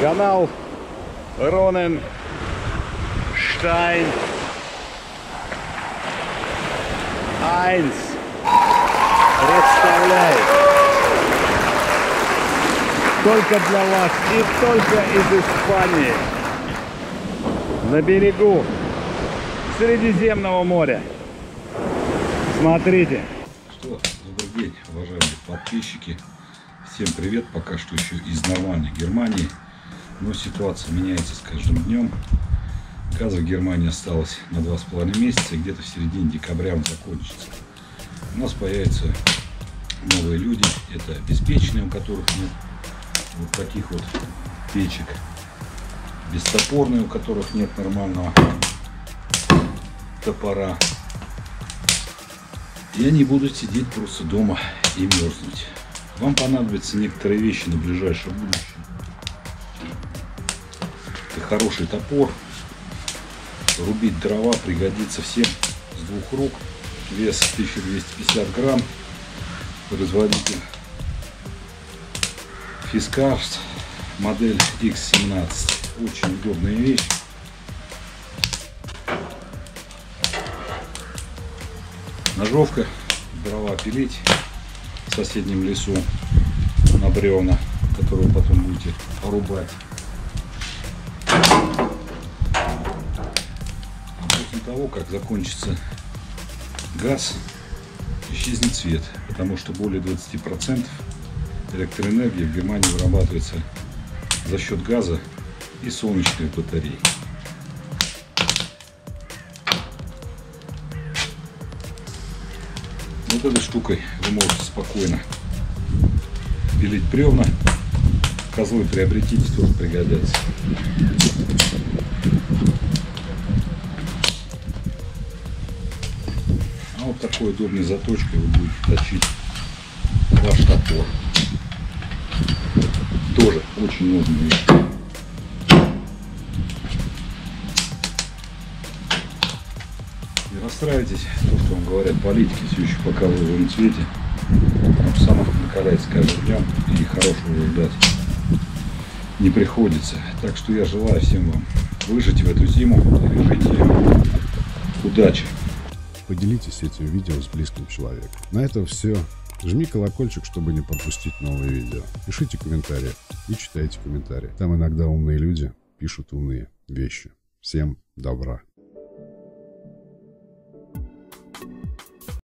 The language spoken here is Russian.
Канал Ронен Штайн 1 представляет только для вас и только из Испании на берегу Средиземного моря. Смотрите. Что, добрый день, уважаемые подписчики. Всем привет, пока что еще из Навальной Германии. Но ситуация меняется с каждым днем. Газа в Германии осталось на два с половиной месяца, и где-то в середине декабря он закончится. У нас появятся новые люди, это обеспеченные, у которых нет вот таких вот печек, бестопорные, у которых нет нормального топора. И они будут сидеть просто дома и мерзнуть. Вам понадобятся некоторые вещи на ближайшее будущее. Хороший топор. Рубить дрова пригодится всем с двух рук. Вес 1250 грамм. Производитель Фискарс. Модель X17. Очень удобная вещь. Ножовка. Дрова пилить в соседнем лесу на бревна, которые вы потом будете рубать. После того, как закончится газ, исчезнет свет, потому что более 20% электроэнергии в Германии вырабатывается за счет газа и солнечных батарей. Вот этой штукой вы можете спокойно пилить бревна. Козлы приобретите, тоже пригодятся. Вот такой удобной заточкой вы будете точить ваш топор. Тоже очень вещь. Не расстраивайтесь, то, что вам говорят политики, все еще пока в розовом цвете. Обстановка накаляется каждым днем и хорошего ждать не приходится. Так что я желаю всем вам выжить в эту зиму и жить. Удачи! Поделитесь этим видео с близким человеком. На этом все. Жми колокольчик, чтобы не пропустить новые видео. Пишите комментарии и читайте комментарии. Там иногда умные люди пишут умные вещи. Всем добра.